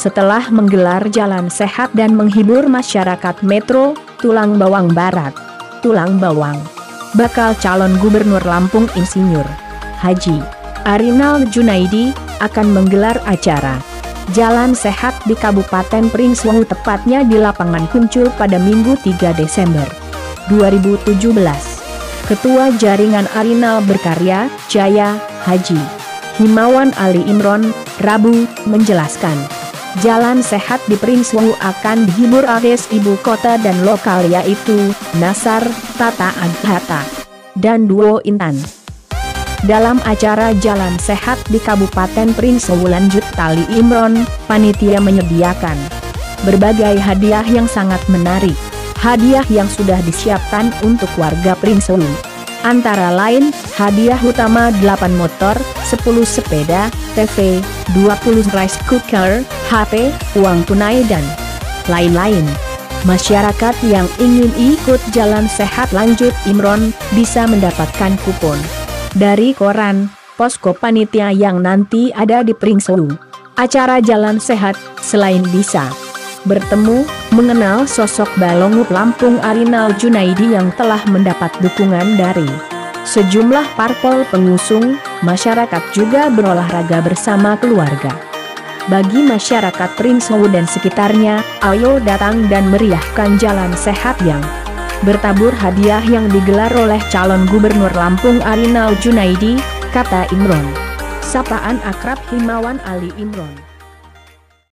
setelah menggelar jalan sehat dan menghibur masyarakat Metro, Tulang Bawang Barat. Tulang Bawang. Bakal calon gubernur Lampung Insinyur Haji Arinal Junaidi akan menggelar acara Jalan Sehat di Kabupaten Pringswohu tepatnya di lapangan Kuncul pada Minggu 3 Desember 2017. Ketua Jaringan Arinal Berkarya, Jaya, Haji Himawan Ali Imron, Rabu, menjelaskan. Jalan sehat di Pringswohu akan dihibur artis ibu kota dan lokal yaitu Nasar, Tata Adhata, dan Duo Intan. Dalam acara Jalan Sehat di Kabupaten Pringswohu lanjut Tali Imron, panitia menyediakan berbagai hadiah yang sangat menarik. Hadiah yang sudah disiapkan untuk warga Pringswohu. Antara lain, hadiah utama 8 motor, 10 sepeda, TV, 20 rice cooker, HP, uang tunai dan lain-lain. Masyarakat yang ingin ikut jalan sehat lanjut Imron bisa mendapatkan kupon dari koran, posko panitia yang nanti ada di Pringsewu. Acara jalan sehat, selain bisa bertemu, mengenal sosok Balongup Lampung Arinal Junaidi yang telah mendapat dukungan dari sejumlah parpol pengusung, masyarakat juga berolahraga bersama keluarga. Bagi masyarakat Prinsewu dan sekitarnya, ayo datang dan meriahkan jalan sehat yang bertabur hadiah yang digelar oleh calon gubernur Lampung Arinal Junaidi, kata Imron. Sapaan akrab Himawan Ali Imron.